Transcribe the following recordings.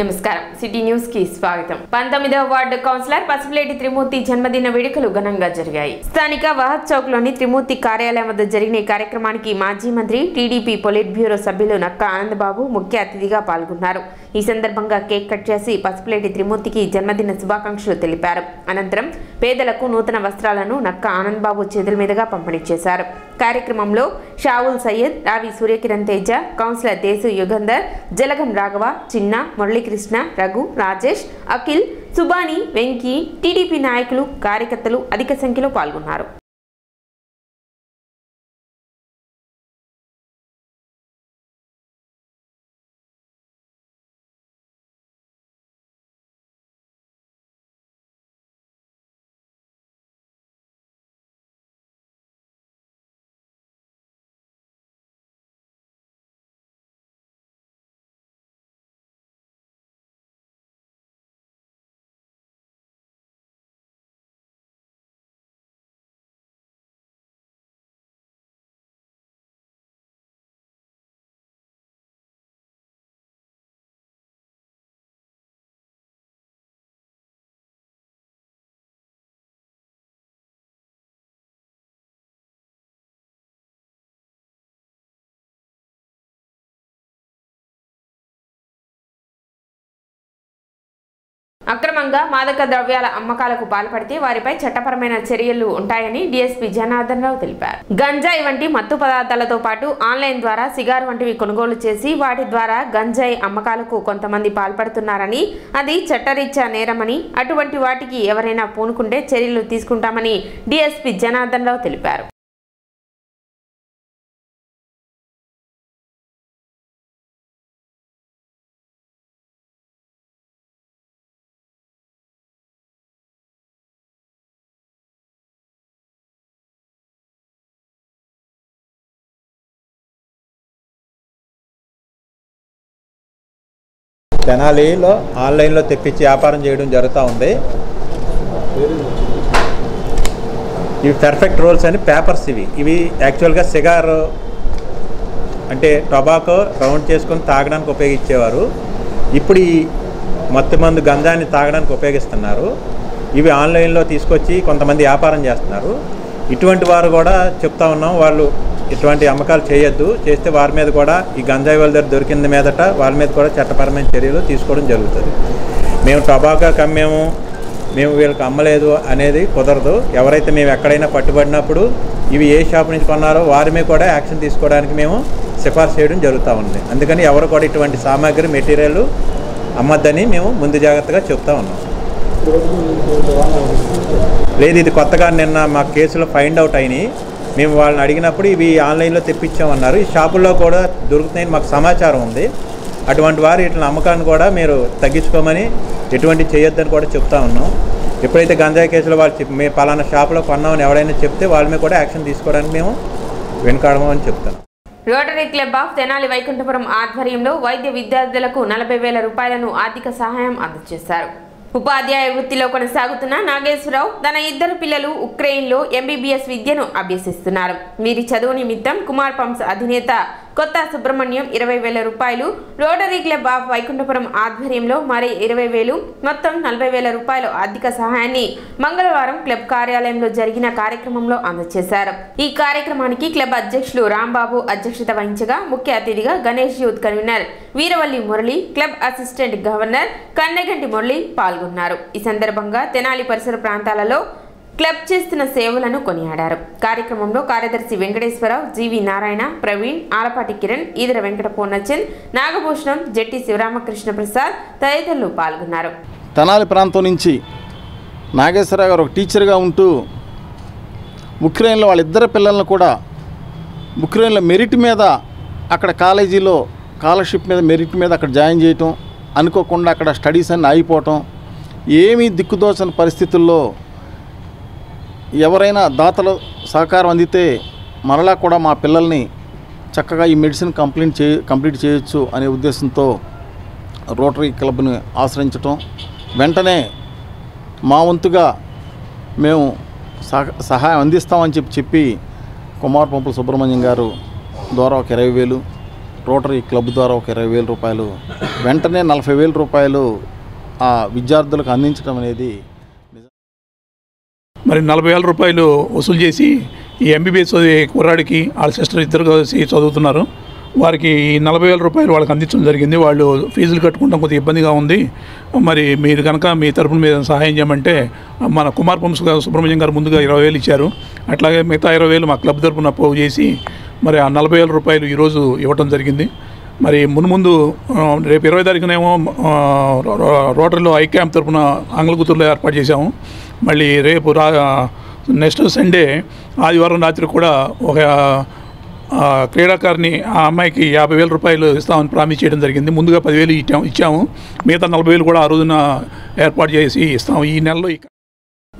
నమస్కారం. సిటీ న్యూస్కి స్వాగతం. పంతొమ్మిదవ వార్డు కౌన్సిలర్ పసిపిలేటి త్రిమూర్తి జన్మదిన వేడుకలు ఘనంగా జరిగాయి. స్థానిక వహద్ చౌక్లోని త్రిమూర్తి కార్యాలయం వద్ద జరిగిన కార్యక్రమానికి మాజీ మంత్రి టీడీపీ పొలిట్ బ్యూరో సభ్యులు నక్క ఆనందబాబు ముఖ్య అతిథిగా పాల్గొన్నారు. ఈ సందర్భంగా కేక్ కట్ చేసి పసుపులేటి త్రిమూర్తికి జన్మదిన శుభాకాంక్షలు తెలిపారు. అనంతరం పేదలకు నూతన వస్త్రాలను నక్క ఆనందబాబు చేతుల మీదుగా పంపిణీ చేశారు. కార్యక్రమంలో షావుల్ సయ్యద్ రావి సూర్యకిరణ్ తేజ కౌన్సిలర్ దేశు యుగంధర్ జలగం రాఘవ చిన్న మురళీకృష్ణ రఘు రాజేష్ అఖిల్ సుబాని వెంకీ టీడీపీ నాయకులు కార్యకర్తలు అధిక సంఖ్యలో పాల్గొన్నారు. అక్రమంగా మాదక ద్రవ్యాల అమ్మకాలకు పాల్పడితే వారిపై చట్టపరమైన చర్యలు ఉంటాయని డీఎస్పీ జనార్దన్ రావు తెలిపారు. గంజాయి వంటి మత్తు పదార్థాలతో పాటు ఆన్లైన్ ద్వారా సిగార్ వంటివి కొనుగోలు చేసి వాటి ద్వారా గంజాయి అమ్మకాలకు కొంతమంది పాల్పడుతున్నారని అది చట్టరీత్యా నేరమని అటువంటి వాటికి ఎవరైనా పూనుకుంటే చర్యలు తీసుకుంటామని డీఎస్పీ జనార్దన్ రావు తెలిపారు. తెనాలిలో ఆన్లైన్లో తెప్పించి వ్యాపారం చేయడం జరుగుతూ ఉంది. ఇవి పెర్ఫెక్ట్ రోల్స్ అని పేపర్స్ ఇవి. ఇవి యాక్చువల్గా సిగారు అంటే టొబాకో రౌండ్ చేసుకొని తాగడానికి ఉపయోగించేవారు. ఇప్పుడు ఈ మత్తు మందు గంధాన్ని తాగడానికి ఉపయోగిస్తున్నారు. ఇవి ఆన్లైన్లో తీసుకొచ్చి కొంతమంది వ్యాపారం చేస్తున్నారు. ఇటువంటి వారు కూడా చెప్తా ఉన్నాం వాళ్ళు ఇటువంటి అమ్మకాలు చేయొద్దు చేస్తే వారి మీద కూడా ఈ గంజాయి వాళ్ళ దగ్గర దొరికింది మీదట వాళ్ళ మీద కూడా చట్టపరమైన చర్యలు తీసుకోవడం జరుగుతుంది. మేము టొబాకో కమ్మేము మేము వీళ్ళకి అమ్మలేదు అనేది కుదరదు. ఎవరైతే మేము ఎక్కడైనా పట్టుబడినప్పుడు ఇవి ఏ షాప్ నుంచి కొన్నారో వారి మీద కూడా యాక్షన్ తీసుకోవడానికి మేము సిఫార్సు చేయడం జరుగుతూ ఉంది. అందుకని ఎవరు కూడా ఇటువంటి సామాగ్రి మెటీరియల్ అమ్మద్దని మేము ముందు జాగ్రత్తగా చెప్తా ఉన్నాం. లేదు ఇది కొత్తగా నిన్న మా కేసులో ఫైండ్ అవుట్ అయినాయి. మేము వాళ్ళని అడిగినప్పుడు ఇవి ఆన్లైన్లో తెప్పించామన్నారు. ఈ షాపుల్లో కూడా దొరుకుతాయని మాకు సమాచారం ఉంది. అటువంటి వారు ఇట్లా అమ్మకాన్ని కూడా మీరు తగ్గించుకోమని ఎటువంటి చేయొద్దని కూడా చెప్తా ఉన్నాం. ఎప్పుడైతే గంజాయి కేసులో వాళ్ళు చెప్పి మేము పలానా షాపులో కొన్నామని ఎవరైనా చెప్తే వాళ్ళ మీద కూడా యాక్షన్ తీసుకోవడానికి మేము వెనుకాడము అని చెప్తాను rotary club of Tenali Vaikunthapuram ఆధ్వర్యంలో వైద్య విద్యార్థులకు నలభై వేల రూపాయలను ఆర్థిక సహాయం అందజేశారు. ఉపాధ్యాయ వృత్తిలో కొనసాగుతున్న నాగేశ్వరరావు తన ఇద్దరు పిల్లలు ఉక్రెయిన్లో ఎంబీబీఎస్ విద్యను అభ్యసిస్తున్నారు. వీరి చదువు నిమిత్తం కుమార్ పంప్స్ అధినేత కొత్త సుబ్రహ్మణ్యం ఇరవై వేల రూపాయలు రోటరీ క్లబ్ ఆఫ్ వైకుంఠపురం ఆధ్వర్యంలో మరీ ఇరవై వేలు మొత్తం నలభై వేల రూపాయల ఆర్థిక సహాయాన్ని మంగళవారం క్లబ్ కార్యాలయంలో జరిగిన కార్యక్రమంలో అందజేశారు. ఈ కార్యక్రమానికి క్లబ్ అధ్యక్షులు రాంబాబు అధ్యక్షత వహించగా ముఖ్య అతిథిగా Ganesh youth convener Veeravalli Murali club assistant governor Kanneganti Murali పాల్గొన్నారు. ఈ సందర్భంగా తెనాలి పరిసర ప్రాంతాలలో క్లబ్ చేస్తున్న సేవలను కొనియాడారు. కార్యక్రమంలో కార్యదర్శి వెంకటేశ్వరరావు జీవి నారాయణ ప్రవీణ్ ఆలపాటి కిరణ్ ఈదర వెంకట పూర్ణచంద్ నాగభూషణం జట్టి శివరామకృష్ణ ప్రసాద్ తదితరులు పాల్గొన్నారు. తెనాలి ప్రాంతం నుంచి నాగేశ్వరరావు గారు ఒక టీచర్గా ఉంటూ ఉక్రెయిన్లో వాళ్ళిద్దరు పిల్లలను కూడా ఉక్రెయిన్లో మెరిట్ మీద అక్కడ కాలేజీలో స్కాలర్షిప్ మీద మెరిట్ మీద అక్కడ జాయిన్ చేయటం అనుకోకుండా అక్కడ స్టడీస్ అన్నీ ఆగిపోవటం ఏమీ దిక్కుదోచని పరిస్థితుల్లో ఎవరైనా దాతలు సహకారం అందితే మరలా కూడా మా పిల్లల్ని చక్కగా ఈ మెడిసిన్ కంప్లీట్ చే కంప్లీట్ చేయొచ్చు అనే ఉద్దేశంతో రోటరీ క్లబ్ని ఆశ్రయించటం. వెంటనే మా వంతుగా మేము సహ సహాయం అందిస్తామని చెప్పి చెప్పి కుమార్ పంపుల సుబ్రహ్మణ్యం గారు ద్వారా ఒక ఇరవై వేలు రోటరీ క్లబ్ ద్వారా ఒక ఇరవై వేల రూపాయలు వెంటనే నలభై వేల రూపాయలు ఆ విద్యార్థులకు అందించడం అనేది మరి నలభై వేల రూపాయలు వసూలు చేసి ఈ ఎంబీబీఎస్ చదివే కుర్రాడికి వాళ్ళ సిస్టర్ ఇద్దరు కలిసి చదువుతున్నారు. వారికి ఈ నలభై వేల రూపాయలు వాళ్ళకి అందించడం జరిగింది. వాళ్ళు ఫీజులు కట్టుకుంటాం కొద్దిగా ఇబ్బందిగా ఉంది. మరి మీరు కనుక మీ తరపున మీద సహాయం చేయమంటే మన కుమార్ పంశ గారు సుబ్రహ్మణ్యం గారు ముందుగా ఇరవై వేలు ఇచ్చారు. అట్లాగే మిగతా ఇరవై వేలు మా క్లబ్ తరపున పోగు చేసి మరి ఆ నలభై వేల రూపాయలు ఈరోజు ఇవ్వటం జరిగింది. మరి మున్ముందు రేపు ఇరవై తారీఖునేమో రో- రోటరీలో ఐ క్యాంప్ తరపున ఆంగ్లగుతుల్లో ఏర్పాటు చేశాము. మళ్ళీ రేపు రా నెక్స్ట్ సండే ఆదివారం రాత్రి కూడా ఒక క్రీడాకారిని ఆ అమ్మాయికి యాభై వేల రూపాయలు ఇస్తామని ప్రామిస్ చేయడం జరిగింది. ముందుగా పదివేలు ఇచ్చాము ఇచ్చాము. మిగతా నలభై వేలు కూడా ఆ రోజున ఏర్పాటు చేసి ఇస్తాము. ఈ నెలలో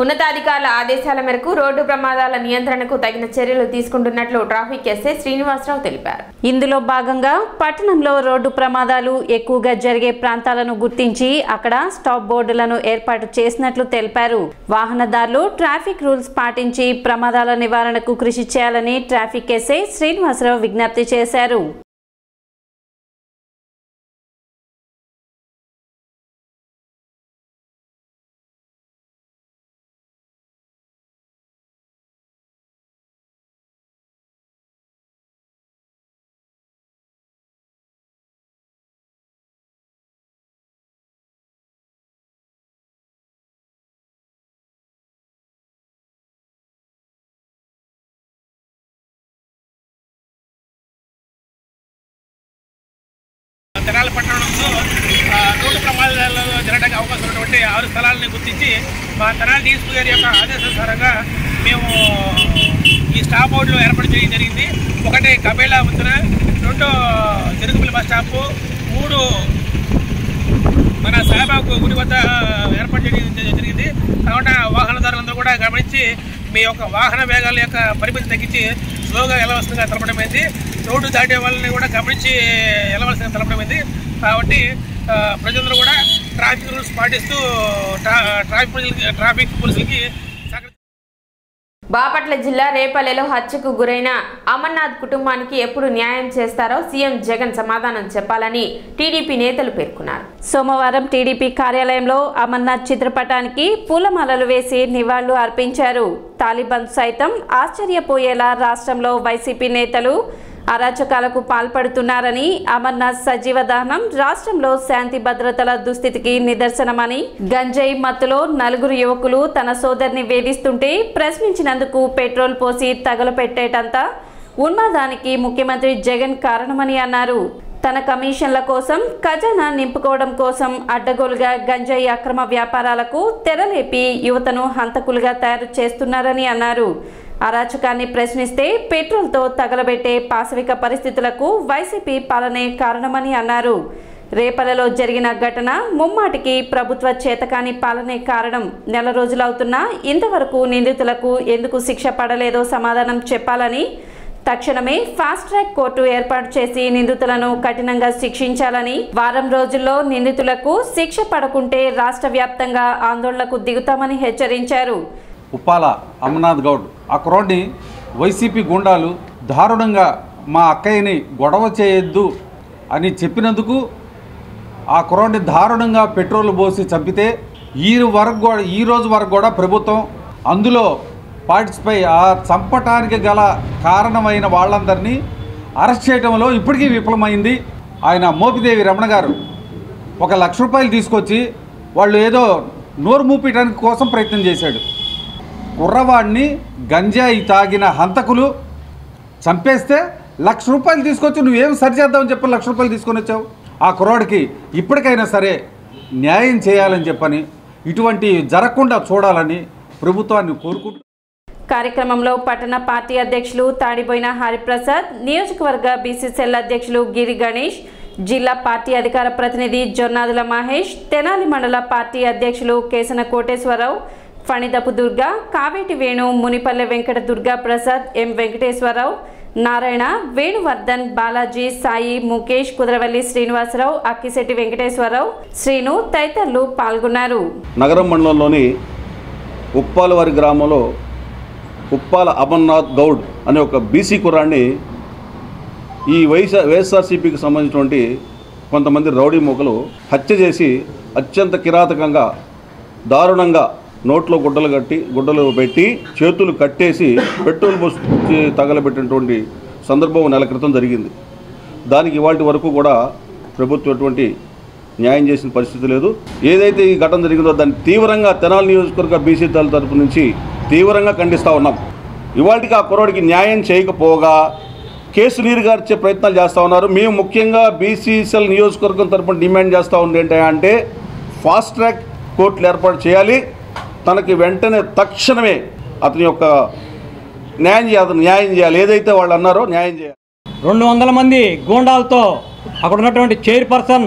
ఉన్నతాధికారుల ఆదేశాల మేరకు రోడ్డు ప్రమాదాల నియంత్రణకు తగిన చర్యలు తీసుకుంటున్నట్లు ట్రాఫిక్ ఎస్ఐ శ్రీనివాసరావు తెలిపారు. ఇందులో భాగంగా పట్టణంలో రోడ్డు ప్రమాదాలు ఎక్కువగా జరిగే ప్రాంతాలను గుర్తించి అక్కడ స్టాప్ బోర్డులను ఏర్పాటు చేసినట్లు తెలిపారు. వాహనదారులు ట్రాఫిక్ రూల్స్ పాటించి ప్రమాదాల నివారణకు కృషి చేయాలని ట్రాఫిక్ ఎస్ఐ శ్రీనివాసరావు విజ్ఞప్తి చేశారు. జనాల పట్టణంలో రోడ్డు ప్రమాదాలలో జరగడానికి అవకాశం ఉన్నటువంటి ఆరు స్థలాలని గుర్తించి మా తెనాలి డీఎస్పీ గారి యొక్క ఆదేశానుసారంగా మేము ఈ స్టాప్ బోర్డులు ఏర్పాటు చేయడం జరిగింది. ఒకటి కబేలా వంతున రెండు చెరుకుపల్లి బస్ స్టాప్ మూడు మన సాయిబాబు గుడి వద్ద ఏర్పాటు చేయడం జరిగింది. తర్వాత వాహనదారులందరూ కూడా గమనించి మీ యొక్క వాహన వేగాల యొక్క పరిమితి తగ్గించి స్లోగా వెళ్ళవలసిందిగా తెలపడమైంది. రోడ్డు దాటే వాళ్ళని కూడా గమనించి వెళ్ళవలసిందిగా తెలపడమైంది కాబట్టి ప్రజలందరూ కూడా ట్రాఫిక్ రూల్స్ పాటిస్తూ ట్రా ట్రాఫిక్ పోలీసులకి ట్రాఫిక్ పోలీసులకి బాపట్ల జిల్లా రేపల్లెలో హత్యకు గురైన అమర్నాథ్ కుటుంబానికి ఎప్పుడు న్యాయం చేస్తారో సీఎం జగన్ సమాధానం చెప్పాలని టీడీపీ నేతలు పేర్కొన్నారు. సోమవారం టీడీపీ కార్యాలయంలో అమర్నాథ్ చిత్రపటానికి పూలమాలలు వేసి నివాళులు అర్పించారు. తాలిబాన్ సైతం ఆశ్చర్యపోయేలా రాష్ట్రంలో వైసీపీ నేతలు అరాచకాలకు పాల్పడుతున్నారని అమర్నాథ్ సజీవ దహనం రాష్ట్రంలో శాంతి భద్రతల దుస్థితికి నిదర్శనమని గంజాయి మత్తులో నలుగురు యువకులు తన సోదరిని వేధిస్తుంటే ప్రశ్నించినందుకు పెట్రోల్ పోసి తగలపెట్టేటంతా ఉన్మాదానికి ముఖ్యమంత్రి జగన్ కారణమని అన్నారు. తన కమిషన్ల కోసం ఖజానా నింపుకోవడం కోసం అడ్డగోలుగా గంజాయి అక్రమ వ్యాపారాలకు తెరలేపి యువతను హంతకులుగా తయారు చేస్తున్నారని అన్నారు. అరాచకాన్ని ప్రశ్నిస్తే పెట్రోల్తో తగలబెట్టే పాశవిక పరిస్థితులకు వైసీపీ పాలనే కారణమని అన్నారు. రేపలలో జరిగిన ఘటన ముమ్మాటికి ప్రభుత్వ చేతకాని పాలనే కారణం. నెల రోజులవుతున్నా ఇంతవరకు నిందితులకు ఎందుకు శిక్ష పడలేదో సమాధానం చెప్పాలని తక్షణమే ఫాస్ట్ ట్రాక్ కోర్టు ఏర్పాటు చేసి నిందితులను కఠినంగా శిక్షించాలని వారం రోజుల్లో నిందితులకు శిక్ష పడకుంటే రాష్ట్ర వ్యాప్తంగా ఆందోళనకు దిగుతామని హెచ్చరించారు. ఉప్పాల అమర్నాథ్ గౌడ్. ఆ కుర్రోడ్ని వైసీపీ గుండాలు దారుణంగా మా అక్కయ్యని గొడవ చేయొద్దు అని చెప్పినందుకు ఆ కుర్రోడ్ని దారుణంగా పెట్రోల్ పోసి చంపితే ఈ వరకు కూడా ఈ రోజు వరకు కూడా ప్రభుత్వం అందులో పార్టిసిపై ఆ చంపటానికి గల కారణమైన వాళ్ళందరినీ అరెస్ట్ చేయడంలో ఇప్పటికీ విఫలమైంది ఆయన మోపిదేవి రమణ గారు. ఒక లక్ష రూపాయలు తీసుకొచ్చి వాళ్ళు ఏదో నోరు మూపించడానికి కోసం ప్రయత్నం చేశాడు. కుర్రవాడిని గంజాయి తాగిన హంతకులు చంపేస్తే లక్ష రూపాయలు తీసుకొచ్చి నువ్వేం సరిచేద్దామని చెప్పి లక్ష రూపాయలు తీసుకొని వచ్చావు? ఆ కుర్రాడికి ఇప్పటికైనా సరే న్యాయం చేయాలని చెప్పని ఇటువంటి జరగకుండా చూడాలని ప్రభుత్వాన్ని కోరుకుంటు కార్యక్రమంలో పట్టణ పార్టీ అధ్యక్షులు తాడిపోయిన హరిప్రసాద్ నియోజకవర్గ బీసీసీఎల్ అధ్యక్షులు గిరి గణేష్ జిల్లా పార్టీ అధికార ప్రతినిధి జొన్నాదుల మహేష్ తెనాలి మండల పార్టీ అధ్యక్షులు కేసన కోటేశ్వరరావు ఫణిదపు దుర్గా కావేటి వేణు మునిపల్లె వెంకట దుర్గా ప్రసాద్ ఎం వెంకటేశ్వరరావు నారాయణ వేణువర్ధన్ బాలాజీ సాయి ముఖేష్ కుదరవల్లి శ్రీనివాసరావు అక్కిశెట్టి వెంకటేశ్వరరావు శ్రీను తదితరులు పాల్గొన్నారు. నగరం మండలంలోని ఉప్పాలవారి గ్రామంలో ఉప్పాల అమర్నాథ్ గౌడ్ అనే ఒక బీసీ కురాన్ని ఈ వైఎస్ఆర్ వైఎస్ఆర్సీపీకి సంబంధించినటువంటి కొంతమంది రౌడీ మొక్కలు హత్య చేసి అత్యంత కిరాతకంగా దారుణంగా నోట్లో గుడ్డలు కట్టి గుడ్డలు పెట్టి చేతులు కట్టేసి పెట్రోల్ పోసి తగలబెట్టినటువంటి సందర్భం నెల క్రితం జరిగింది. దానికి ఇవాటి వరకు కూడా ప్రభుత్వం ఎటువంటి న్యాయం చేసిన పరిస్థితి లేదు. ఏదైతే ఈ ఘటన జరిగిందో దాన్ని తీవ్రంగా తెనాలి నియోజకవర్గ బీసీ దళ తరపు నుంచి తీవ్రంగా ఖండిస్తూ ఉన్నాం. ఇవాటికి ఆ కురవాడికి న్యాయం చేయకపోగా కేసు నీరు గార్చే ప్రయత్నాలు చేస్తూ ఉన్నారు. మేము ముఖ్యంగా బీసీసీఎల్ నియోజకవర్గం తరపున డిమాండ్ చేస్తూ ఉంది ఏంటంటే ఫాస్ట్ ట్రాక్ కోర్టులు ఏర్పాటు చేయాలి. తనకి వెంటనే తక్షణమే అతని యొక్క న్యాయం చేయాలి న్యాయం చేయాలి. ఏదైతే వాళ్ళు అన్నారో న్యాయం చేయాలి. రెండు వందల మంది గూండాలతో అక్కడ ఉన్నటువంటి చైర్పర్సన్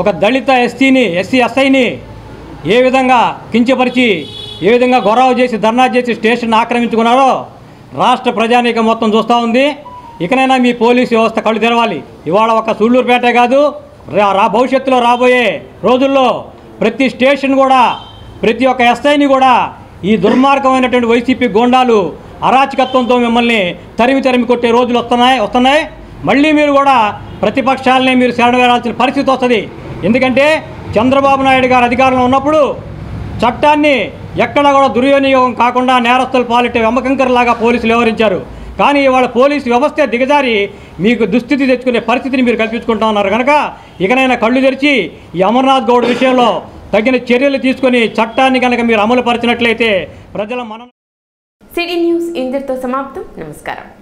ఒక దళిత ఎస్సీని ఎస్సీ ఎస్ఐని ఏ విధంగా కించపరిచి ఏ విధంగా గొరవ చేసి ధర్నా చేసి స్టేషన్ ఆక్రమించుకున్నారో రాష్ట్ర ప్రజానీకం మొత్తం చూస్తూ ఉంది. ఇకనైనా మీ పోలీసు వ్యవస్థ కళ్ళు తెరవాలి. ఇవాళ ఒక సూళ్ళూరుపేటే కాదు రా రా భవిష్యత్తులో రాబోయే రోజుల్లో ప్రతి స్టేషన్ కూడా ప్రతి ఒక్క ఎస్ఐని కూడా ఈ దుర్మార్గమైనటువంటి వైసీపీ గోండాలు అరాచకత్వంతో మిమ్మల్ని తరిమి తరిమి కొట్టే రోజులు వస్తున్నాయి వస్తున్నాయి. మళ్ళీ మీరు కూడా ప్రతిపక్షాలనే మీరు శరణవేరాల్సిన పరిస్థితి వస్తుంది. ఎందుకంటే చంద్రబాబు నాయుడు గారు అధికారంలో ఉన్నప్పుడు చట్టాన్ని ఎక్కడ కూడా దుర్వినియోగం కాకుండా నేరస్తులు పాలిట్టే వెమ్మకంకరలాగా పోలీసులు వ్యవహరించారు. కానీ ఇవాళ పోలీసు వ్యవస్థ దిగజారి మీకు దుస్థితి తెచ్చుకునే పరిస్థితిని మీరు కల్పించుకుంటా ఉన్నారు. కనుక ఇకనైనా కళ్ళు తెరిచి ఈ అమర్నాథ్ గౌడ్ విషయంలో తగిన చర్యలు తీసుకొని చట్టాన్ని కనుక మీరు అమలు పరిచినట్లయితే ప్రజల మనం సిటీ న్యూస్ ఇందరితో సమాప్తం. నమస్కారం.